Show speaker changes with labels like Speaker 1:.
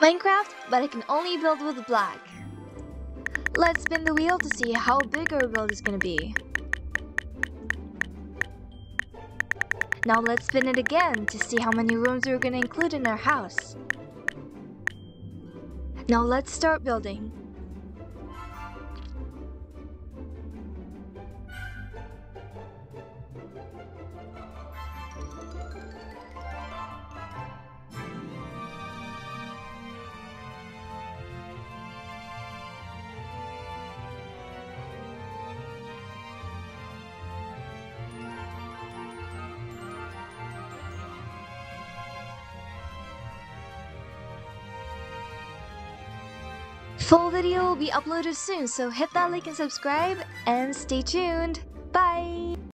Speaker 1: Minecraft, but I can only build with black. Let's spin the wheel to see how big our build is gonna be. Now let's spin it again to see how many rooms we're gonna include in our house. Now let's start building. Full video will be uploaded soon, so hit that like and subscribe and stay tuned. Bye!